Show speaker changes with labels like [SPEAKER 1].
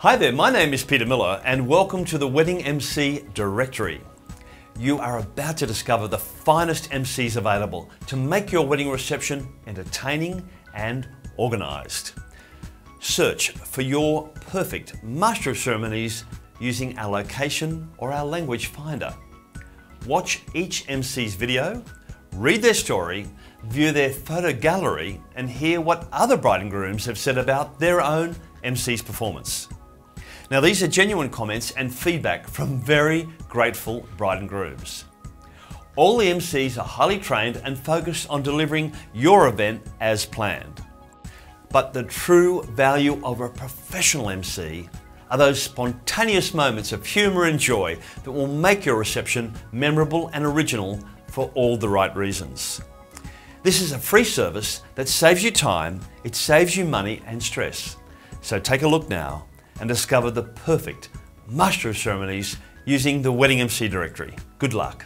[SPEAKER 1] Hi there, my name is Peter Miller and welcome to the Wedding MC Directory. You are about to discover the finest MCs available to make your wedding reception entertaining and organised. Search for your perfect master of ceremonies using our location or our language finder. Watch each MC's video, read their story, view their photo gallery and hear what other bride and grooms have said about their own MC's performance. Now these are genuine comments and feedback from very grateful bride and grooms. All the MCs are highly trained and focused on delivering your event as planned. But the true value of a professional MC are those spontaneous moments of humour and joy that will make your reception memorable and original for all the right reasons. This is a free service that saves you time, it saves you money and stress. So take a look now and discover the perfect master of ceremonies using the Wedding MC directory. Good luck.